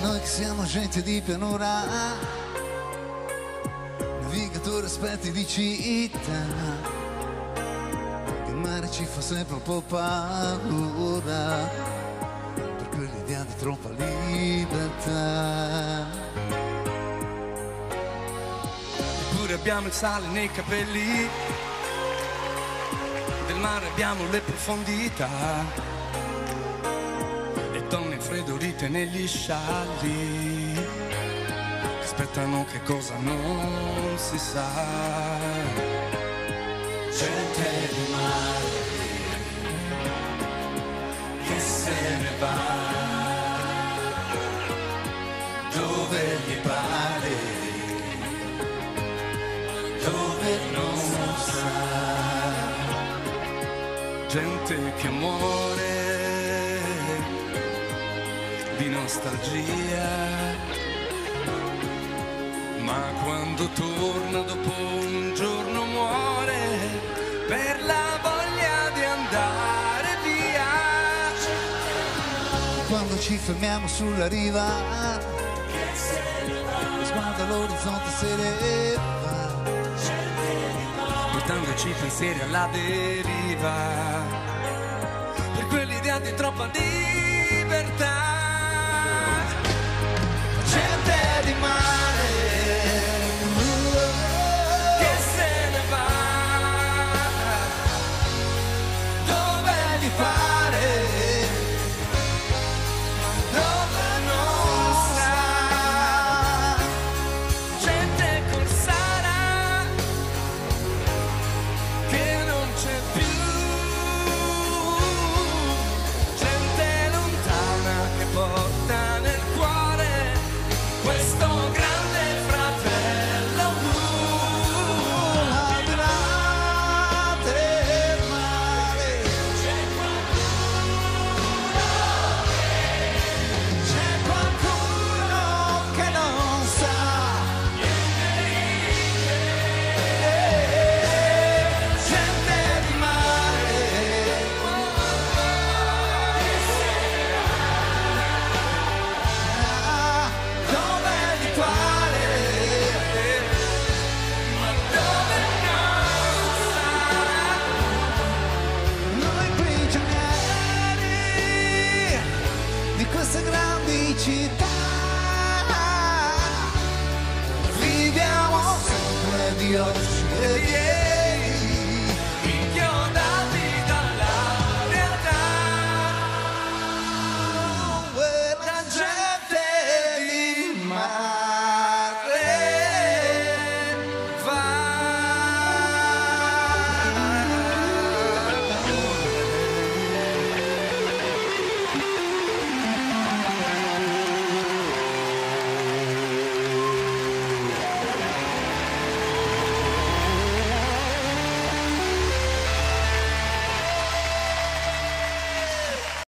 noi che siamo gente di pianura, navigatori esperti di città, il mare ci fa sempre un po' paura, per quell'idea di troppa libertà. Eppure abbiamo il sale nei capelli, del mare abbiamo le profondità, donne infreddolite negli scialli, aspettano che cosa non si sa. Gente di mare che se ne va dove gli pare dove non sa. Gente che muore di nostalgia, ma quando torna dopo un giorno muore per la voglia di andare via. Quando ci fermiamo sulla riva, lo sguardo all'orizzonte se ne va. portandoci pensieri alla deriva per quell'idea di troppa libertà Dios,